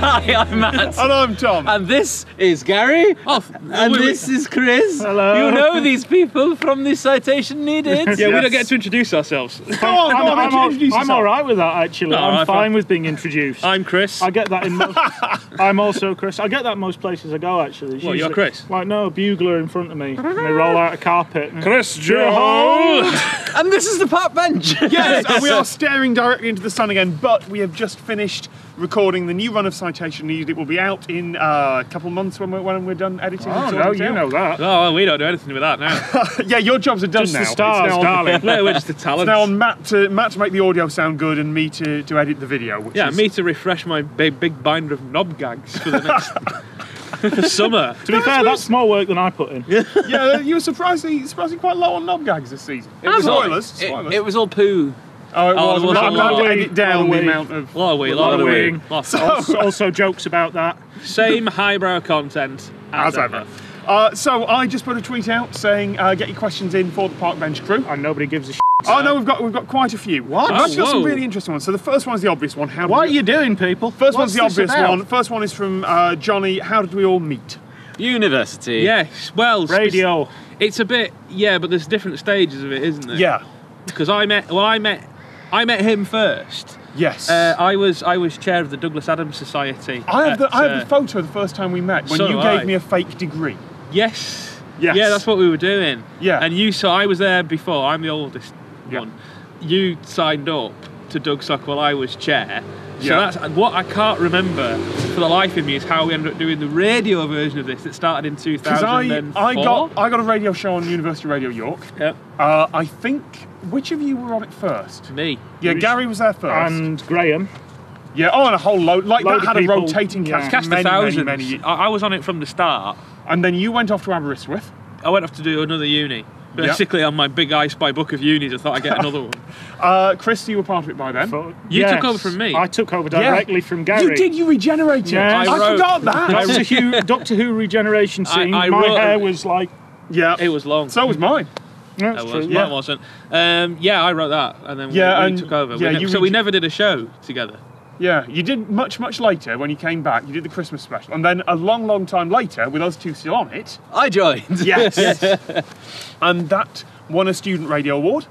Hi, I'm Matt. And I'm Tom. And this is Gary. Oh, and we- we- this is Chris. Hello. You know these people from the citation needed. Yeah, we don't get to introduce ourselves. Go on, I'm, go on, I'm, all, introduce I'm all right with that actually. No, I'm alright, fine fine. with being introduced. I'm Chris. I get that in most. I'm also Chris. I get that most places I go actually. It's What, you're usually- Chris? Like no, a bugler in front of me. And they roll out a carpet. and- Chris Joel. And this is the park bench. Yes, and we are staring directly into the sun again, but we have just finished recording the new run of Citation Needed. It will be out in uh, a couple months when we're, when we're done editing. Oh no, you out. know that. Oh, well, we don't do anything with that now. Yeah, your jobs are done Just now. the It's stars, now on- darling. no, we're just the It's talent. now on Matt to, Matt to make the audio sound good and me to, to edit the video. Which yeah, is, me to refresh my big, big binder of knob gags for the next for summer. To be fair, that's more work than I put in. Yeah, yeah you were surprisingly, surprisingly quite low on knob gags this season. It was all- spoilers. it- spoilers. it was all poo. Oh, it Oh, was. was I'm not lot. to edit down Lot of the amount of. A lot of wee, a lot lot of of wing. wing. Lots. also, also jokes about that. Same highbrow content As ever. Uh, so I just put a tweet out saying, uh, "Get your questions in for the park bench crew." And nobody gives a. Sh- Oh no, we've got we've got quite a few. What? I've got some really interesting ones. So the first one's the obvious one. How? did what are you doing, people? First What's one's the obvious about? one. First one is from uh, Johnny. How did we all meet? University. Yes, well, spec- Radio. It's a bit, yeah, but there's different stages of it, isn't there? Yeah. Because I met, well, I met, I met him first. Yes. Uh, I was, I was chair of the Douglas Adams Society. I have the I have uh, the photo the first time we met when so you gave I. me a fake degree. Yes. Yes. Yeah, that's what we were doing. Yeah. And you saw I was there before. I'm the oldest Yeah. one. You signed up to DougSoc while I was chair. So Yeah. that's what I can't remember for the life of me is how we ended up doing the radio version of this that started in Because I 2004. I got I got a radio show on University Radio York. Yep. Uh, I think which of you were on it first? me. Yeah, Gary was there first. And Graham. yeah, oh, and a whole load like Load that had people, a rotating yeah. cast. Cast many, a thousand. Many, many, I, I was on it from the start. and then you went off to Aberystwyth. I went off to do another uni. Basically, on my big ice by book of unis, I thought I'd get another one. Uh, Chris, you were part of it by then. So- You took over from me. I took over Yeah. directly from Gary. You did. You regenerated. Yeah. I, I forgot that. Doctor Who, Doctor Who regeneration scene. I My wrote hair was like. yeah. It was long. So was mine. Yeah, It that's was. true. Mine Yeah. wasn't. Um, yeah, I wrote that, and then Yeah, we, we and- took over. We ne- you so we never did a show together. Yeah, you did much, much later when you came back. You did the Christmas special, and then a long, long time later, with us two still on it. I joined. Yes. and that won a student radio award.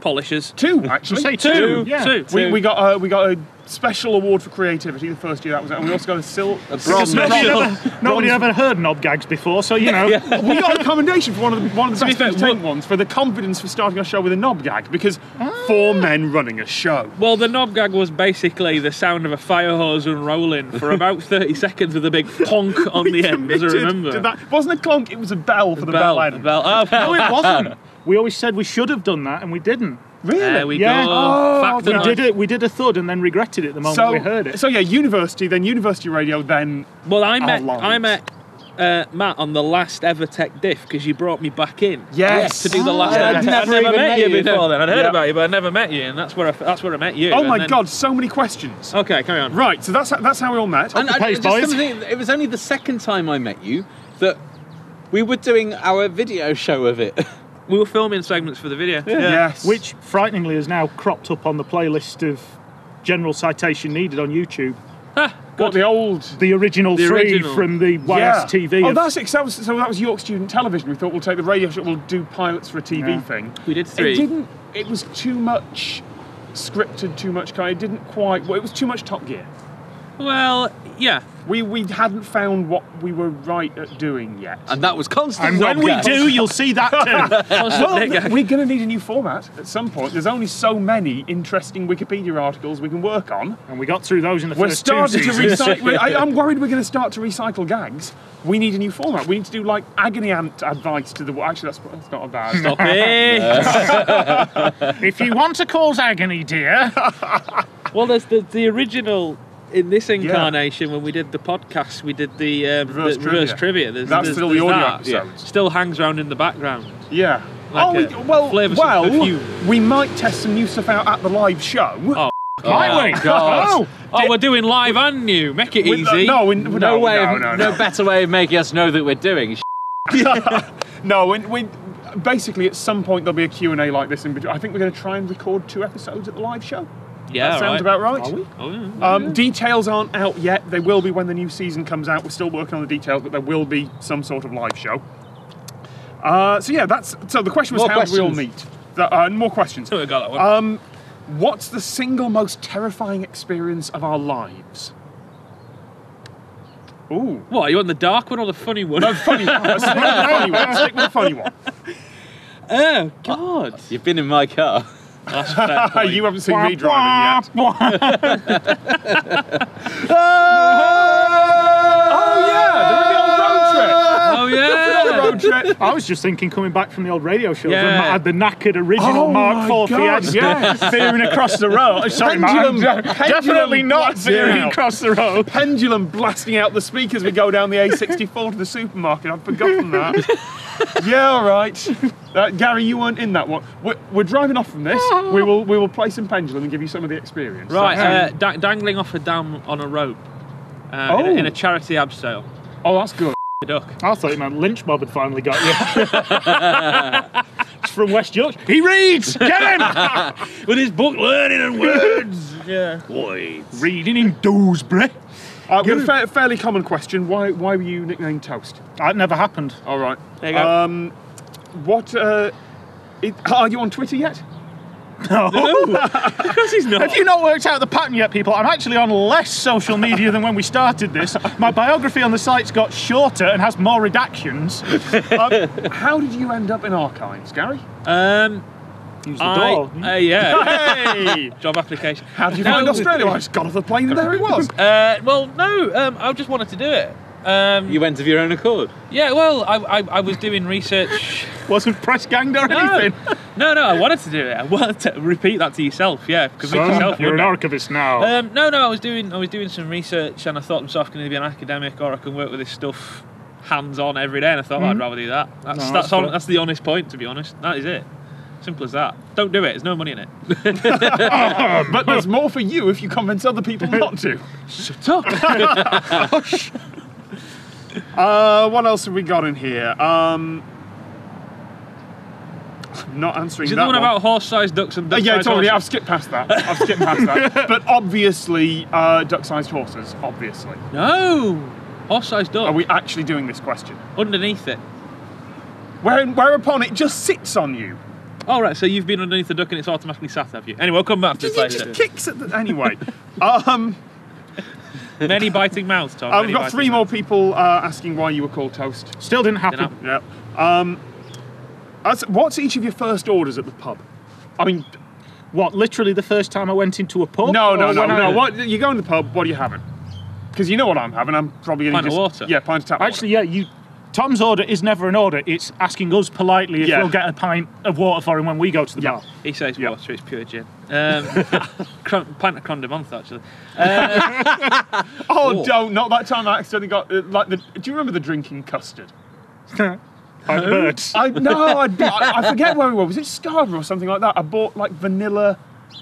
Polishers. Two, actually. Say two. Yeah. Two. We, we got a, we got a special award for creativity the first year that was it, and we also got a sil- A bronze Nobody, medal. ever, nobody ever heard knob gags before, so you know. we got a commendation for one of the one of the best fair, entertainment what- ones for the confidence for starting a show with a knob gag because four ah. men running a show. Well, the knob gag was basically the sound of a fire hose unrolling for about 30 seconds with a big plonk on the end, as I remember. to that. Wasn't a clonk, it was a bell for the bell, end. bell. Oh, No, it wasn't. We always said we should have done that, and we didn't. Really? There we Yeah. go. Oh, Fact we of We life. did it. We did a thud, and then regretted it the moment so, we heard it. so yeah, university, then university radio, then Well, I met lives. I met uh, Matt on the last ever Tech Diff because you brought me back in. Yes. To do the last Yeah, ever I'd Tech- never even met you before then. I'd heard Yeah. about you, but I'd never met you, and that's where I, that's where I met you. Oh my then- god, so many questions. Okay, carry on. Right, so that's that's how we all met. And I, pace, just boys. it was only the second time I met you that we were doing our video show of it. We were filming segments for the video. Yes. Which, frighteningly, is now cropped up on the playlist of general citation needed on YouTube. what the old The original The three original. from the yeah. YSTV. Oh, that's it. So that, was, so that was York Student Television. We thought we'll take the radio show. We'll do pilots for a TV Yeah. thing. We did three. It didn't. It was too much scripted. Too much kind. It didn't quite. Well, it was too much Top Gear. Well, yeah. We we hadn't found what we were right at doing yet. And that was constant. and when we do, you'll see that too. well, th- we're going to need a new format at some point. There's only so many interesting Wikipedia articles we can work on. and we got through those in the We're first two starting to seasons. recycle. I, I'm worried we're going to start to recycle gags. We need a new format. We need to do like agony ant advice to the. Actually, that's, that's not a bad. Stop it. if you want to cause agony, dear, well, there's the, the original. In this incarnation, when we did the podcast, we did the, um, Reverse the reverse trivia. trivia. There's, That's there's, still there's the audio that. episodes. Still hangs around in the background. Yeah. Like oh, we, well, well, we might test some new stuff out at the live show. Oh, might we? God. Oh, Oh, we're doing live and new. Make it easy. No, we, No, no, way, no, no, no, no. better way of making us know that we're doing. no, we, we, basically at some point there'll be a Q&A like this in between. I think we're going to try and record two episodes at the live show. Yeah, that sounds right. about right. Are we? Oh, yeah. Um, details aren't out yet. They will be when the new season comes out. We're still working on the details, but there will be some sort of live show. Uh, so yeah, that's so. The question was More how do we all meet? The, uh, more questions. So we got that one. Um, what's the single most terrifying experience of our lives? Ooh. what, are you want the dark one or the funny one? No, funny one. Let's Stick with the funny one. Stick with the funny one. oh, God. You've been in my car. That's a fair point. you haven't seen me driving yet. Oh yeah, the old road trip. Oh, yeah. road trip. I was just thinking, coming back from the old radio shows, when Yeah. Matt had the knackered original Oh Mark my IV God, Fiesta yes. veering across the road. Sorry, Pendulum- de- pendulum definitely not blasting veering out. across the road. Pendulum blasting out the speakers as we go down the A64 to the supermarket. I've forgotten that. yeah, all right. Uh, Gary, you weren't in that one. We're, we're driving off from this. We will we will play some pendulum and give you some of the experience. So, Right, hang uh, on. da- dangling off a dam on a rope uh, in, a, Oh. in a charity abseil. oh, that's good. A duck. I thought you meant Lynch Mob had finally got you. it's from West Yorkshire. He reads! Get him! With his book, Learning and Words. yeah. Boy. Reading in Dewsbury. Uh, we have a fa- fairly common question. Why why were you nicknamed Toast? That never happened. All right. There you go. Um, what? Uh, it, are you on Twitter yet? No. Because he's not. Have you not worked out the pattern yet, people? I'm actually on less social media than when we started this. My biography on the site's got shorter and has more redactions. Um, how did you end up in archives, Gary? Um, Use the I, door. uh, yeah. Hey! Job application. How did you No, find Australia? Well, I just got off the plane and there it was. Uh, well, no, um, I just wanted to do it. Um, You went of your own accord. yeah, well, I, I, I was doing research. Wasn't press ganged or No, anything. no, no, I wanted to do it. I wanted to repeat that to yourself, yeah. Because Son, yourself, you're an archivist now. Um, no, no, I was doing I was doing some research, and I thought to myself, can I be an academic or I can work with this stuff hands on every day? And I thought well, I'd rather do that. That's No, that's, that's on, that's the honest point, to be honest. That is it. Simple as that. Don't do it. There's no money in it. But there's more for you if you convince other people not to. Shut up. Uh, what else have we got in here? Um, not answering Is it that the one about horse-sized ducks and Uh, duck-sized yeah, totally. I've skipped past that. I've skipped past that. But obviously, uh, duck-sized horses. Obviously. No, horse-sized duck. Are we actually doing this question? underneath it? Where, whereupon it just sits on you. All right, so you've been underneath the duck and it's automatically sat, have you? Anyway, we'll come back to this later. just kicks at the, anyway. um, Many biting mouths, Tom. I've got biting three more people uh, asking why you were called Toast. Still didn't happen. Didn't happen. Yeah. Um, as- what's each of your first orders at the pub? I mean, What, literally the first time I went into a pub? no, no, Or no, I- no. What you go in the pub? What are you having? Because you know what I'm having. I'm probably going to Pint of water. yeah, pint of tap water. Actually, yeah, you. Tom's order is never an order. It's asking us politely if Yeah. we'll get a pint of water for him when we go to the Yeah. bar. He says Yeah. water, it's pure gin. Um, cron- pint of Cron de Month, actually. Uh, Oh, Oh. don't! Not that time I accidentally got uh, like the. Do you remember the drinking custard? Pint of birds. I no, I, I, I forget where we were. Was it Scarborough or something like that? I bought like vanilla.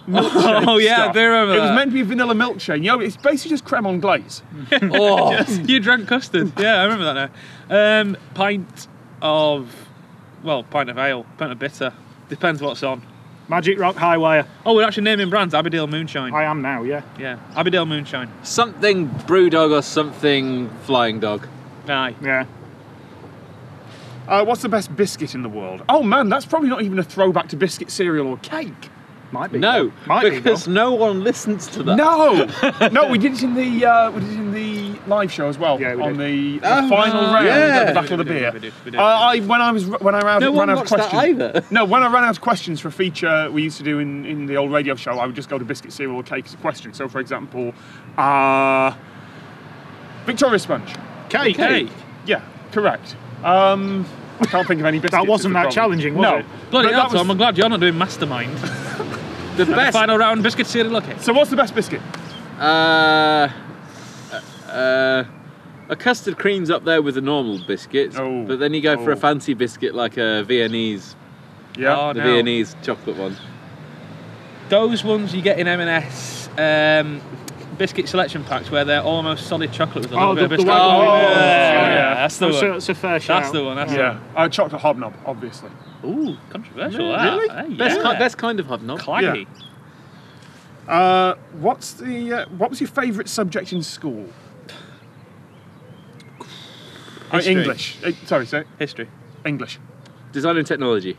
Milkshake Oh, yeah, I do remember It was that. meant to be a vanilla milkshake. You know, it's basically just crème anglaise. Oh, you drank custard. Yeah, I remember that now. Um, pint of, well, pint of ale, pint of bitter. Depends what's on. Magic Rock High Wire. Oh, we're actually naming brands. Abbeydale Moonshine. I am now, yeah. Yeah, Abbeydale Moonshine. something brewdog or something flying dog. Aye. Yeah. Uh, what's the best biscuit in the world? Oh man, that's probably not even a throwback to biscuit cereal or cake. Might be. No, Might because though. no one listens to that. No, no, we did it in the uh, we did it in the live show as well. Yeah, we on did. the, the Oh, final round yeah. of the Battle of the Beer. did, we did, we did, Uh, I when I was when I ran, No ran one out of watched that questions. either. No, when I ran out of questions for a feature we used to do in, in the old radio show, I would just go to biscuit, cereal, or cake as a question. So, for example, uh, Victoria Sponge. Cake. Cake. Yeah, correct. Um, I can't think of any biscuits. That wasn't that problem. challenging, was no. it? Bloody But hell, was- Tom, I'm glad you're not doing Mastermind. The best. Final round, biscuit cereal, okay. So, what's the best biscuit? Uh, uh, a custard cream's up there with the normal biscuits, Oh. but then you go for Oh. a fancy biscuit like a Viennese, Yeah. Oh, the no. Viennese chocolate one. Those ones you get in M&S um, biscuit selection packs where they're almost solid chocolate with a little Oh, bit the, of biscuit. white one. Oh, yeah, yeah. that's the That's a, one. that's a fair shout. That's the one. That's yeah. Uh, chocolate hobnob, obviously. the. Ooh, controversial. Really? that. Hey, Best, yeah. ki- best kind of hobnob. claggy. Uh, what's the uh, what was your favourite subject in school? Uh, History. English. Uh, sorry, say History. English. Design and technology.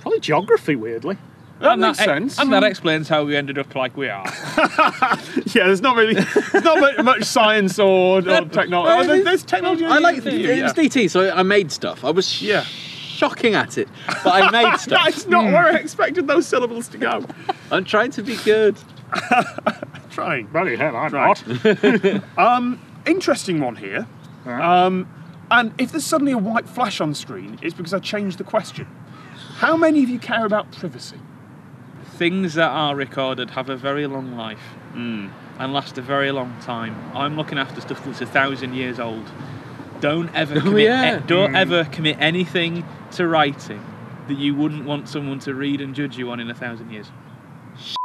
Probably geography, weirdly. That and makes that, sense. And that explains how we ended up like we are. yeah, there's not really there's not much, much science or, or technology. Oh, there- there's technology. I like for it. It was. DT, so I made stuff. I was Yeah. shocking at it, but I made stuff. That's not where I hmm. expected those syllables to go. I'm trying to be good. Trying. Bloody hell, I'm Right. not. Um, interesting one here. Uh-huh. Um, and if there's suddenly a white flash on screen, it's because I changed the question. How many of you care about privacy? Things that are recorded have a very long life Hmm. and last a very long time. I'm looking after stuff that's a thousand years old. Don't ever commit, Oh, yeah. e- don't ever commit anything to writing that you wouldn't want someone to read and judge you on in a thousand years.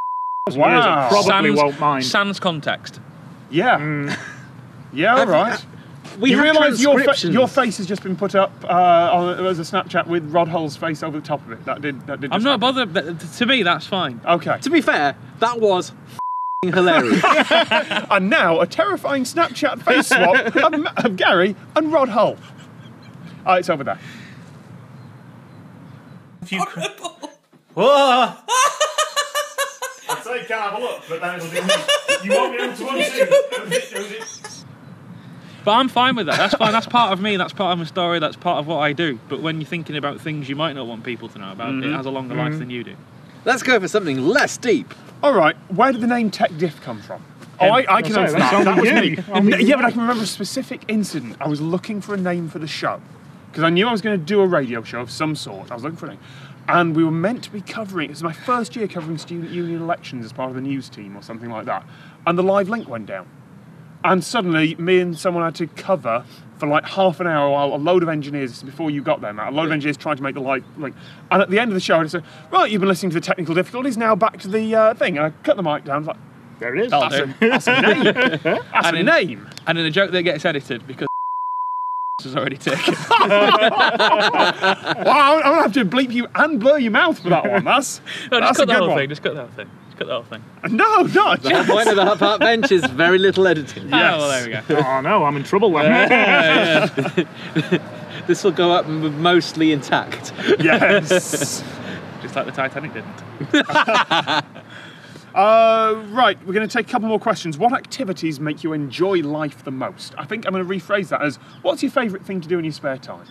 Wow. Probably Sans- won't mind. Sans context. Yeah. Yeah, all right. We you realise your, fa- your face has just been put up uh, on, as a Snapchat with Rod Hull's face over the top of it. That did. That did. I'm not bothered. but To me, that's fine. Okay. To be fair, that was hilarious. And now a terrifying Snapchat face swap of, of Gary and Rod Hull. Oh, it's over there. Whoa! I'd say can't have a look, but then it'll be. You won't be able to unsee. But I'm fine with that. That's fine. That's part of me. That's part of my story. That's part of what I do. But when you're thinking about things you might not want people to know about, Mm-hmm. it has a longer life than you do. Let's go for something less deep. All right. Where did the name Tech Diff come from? Oh, I, I can I'll answer that. That was me. Only yeah, but I can remember a specific incident. I was looking for a name for the show because I knew I was going to do a radio show of some sort. I was looking for a name. And we were meant to be covering, it was my first year covering student union elections as part of the news team or something like that. And the live link went down. And suddenly, me and someone had to cover for like half an hour while a load of engineers, this is before you got there, Matt, a load of engineers trying to make the light link. And at the end of the show, I said, Right, you've been listening to the technical difficulties, now back to the uh, thing. And I cut the mic down. I was like, There it is. That'll that's do. a, that's a name. That's And a in- name. And in a joke that gets edited because is already taken. Wow, I'm gonna have to bleep you and blur your mouth for that one. That's No, that's just a cut the good whole one. thing. Just cut the whole thing. Just cut the whole thing. No, no. The whole point of the Hut Bench is very little editing. Ah, well, there we go. Oh no, I'm in trouble then. Yeah, yeah. This will go up mostly intact. yes. Just like the Titanic didn't. Uh, right, we're going to take a couple more questions. What activities make you enjoy life the most? I think I'm going to rephrase that as what's your favourite thing to do in your spare time?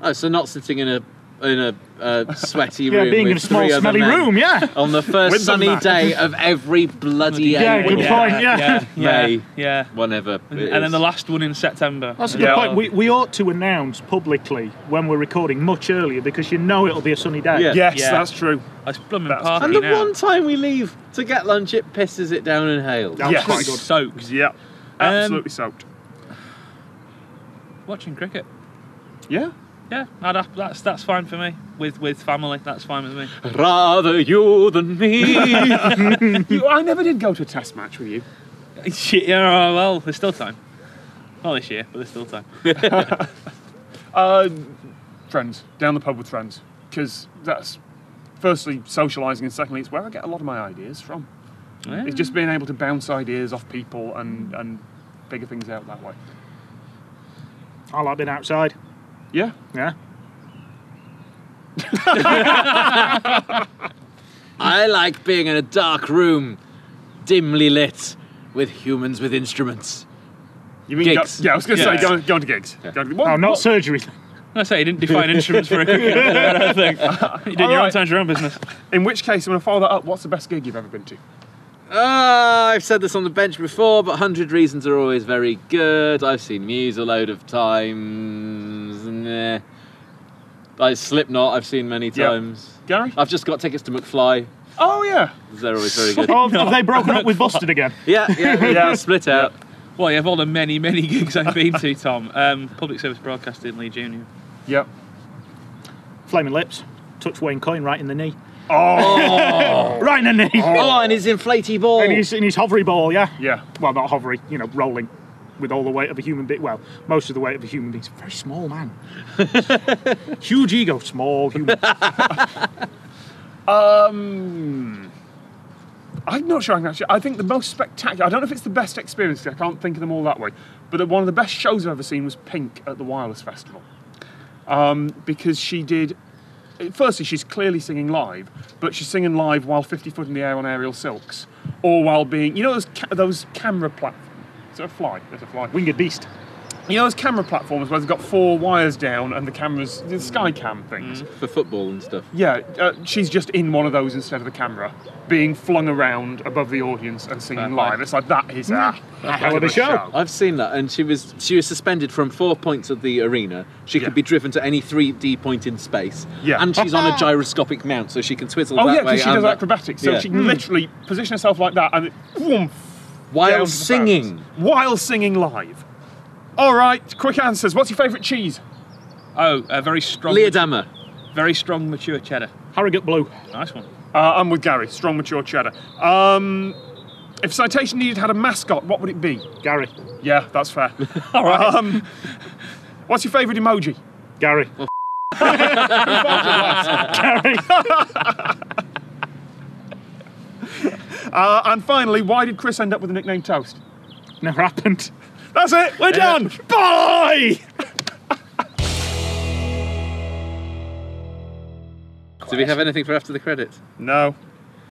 Oh, so not sitting in a in a uh, sweaty yeah, room being with in a small, three smelly men room. Yeah. on the first sunny man. day of every bloody Yeah, April. good point. Yeah. yeah, May. yeah, yeah. Whenever. it And then the last one in September. That's a Yeah. good point. We, we ought to announce publicly when we're recording much earlier because you know it'll be a sunny day. Yeah. Yes, Yeah. that's true. It's blooming That's- party And the now. one time we leave to get lunch, it pisses it down and hails. That was Yes. quite good. soaked. Yeah, absolutely soaked. Watching cricket. Yeah. Yeah, I'd that's that's fine for me. With with family, that's fine with me. Rather you than me. You, I never did go to a test match with you. yeah, well, there's still time. Not this year, but there's still time. Uh, friends, down the pub with friends, because that's firstly socialising, and secondly, it's where I get a lot of my ideas from. Yeah. It's just being able to bounce ideas off people and and figure things out that way. I like being outside. Yeah. Yeah. I like being in a dark room, dimly lit, with humans with instruments. You mean Gigs. Go, yeah? I was going to Yeah. say going, going to gigs. Going to, what, Oh, not what- surgery. I say you didn't define instruments for a cricket. I don't think. You did your own Alright. time, your own business. In which case, I'm going to follow that up. What's the best gig you've ever been to? Uh, I've said this on the bench before, but 100 Reasons are always very good. I've seen Muse a load of times. Nah. Like Slipknot, I've seen many times. Gary? I've just got tickets to McFly. Oh yeah. They're always very good. Oh, have they broken up with Busted again? Yeah, yeah, yeah. Split out. Well, you have all the many, many gigs I've been to, Tom. Um, public service broadcasting, Lee Junior. Yep. Flaming Lips. Touch Wayne Coyne right in the knee. Oh. Right in the knee. Oh, and his inflatey ball. And he's in his hovery ball, yeah. Yeah. Well, not hovery, you know, rolling with all the weight of a human being. Well, most of the weight of a human being. He's a very small man. Huge ego, small human. Um. I'm not sure I can actually. I think the most spectacular. I don't know if it's the best experience. I can't think of them all that way. But one of the best shows I've ever seen was Pink at the Wireless Festival, um, because she did. Firstly, she's clearly singing live, but she's singing live while 50 foot in the air on aerial silks, or while being, you know, those ca- those camera platforms. Is there a fly? There's a fly. Winged beast. You know those camera platforms where they've got four wires down and the cameras, the sky cam things. For football and stuff. Yeah, uh, she's just in one of those instead of the camera, being flung around above the audience and singing Fair live. play. It's like that is a hell of the a show. show. I've seen that, and she was she was suspended from four points of the arena. She Yeah. could be driven to any 3D point in space. Yeah. And she's on a gyroscopic mount, so she can twizzle Oh that yeah, way. because she does that- acrobatics, so Yeah. she can literally position herself like that and it, whoom, down while singing. fans. while singing live. All right, quick answers. What's your favourite cheese? Oh, a very strong, Leerdammer. very strong mature cheddar. Harrogate Blue. Nice one. Uh, I'm with Gary. Strong, mature cheddar. Um, if Citation Needed had a mascot, what would it be? Gary. Yeah, that's fair. All right. Um, what's your favourite emoji? Gary. Gary. Uh, and finally, why did Chris end up with the nickname Toast? Never happened. That's it. We're done. Bye. Do we have anything for after the credits? No.